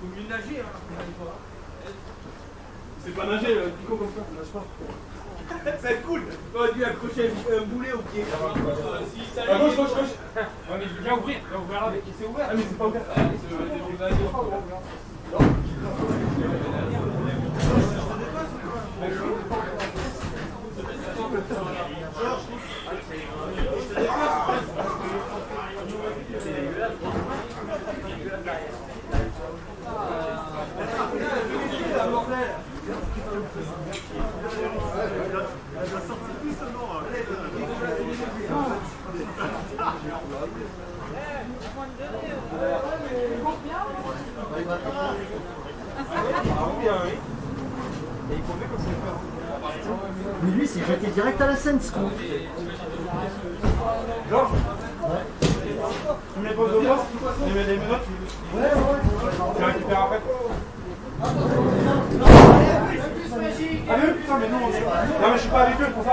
Faut mieux nager, hein. C'est pas nager, le picot comme ça, ça nage pas. C'est cool. On aurait dû accrocher un boulet au pied. À gauche, gauche, gauche. Ouais, mais je viens ouvrir, viens ouvrir avec. C'est ouvert. Ah, mais c'est pas ouvert. Mais lui, c'est jeté direct à la scène, ce con. Georges Tu mets pause au poste Tu mets des menottes Ouais, ouais. Tu récupères après ah mais putain mais non, non mais je suis pas avec eux pour ça.